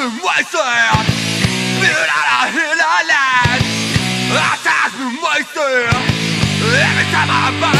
been wasted Built a been wasted Every time I buy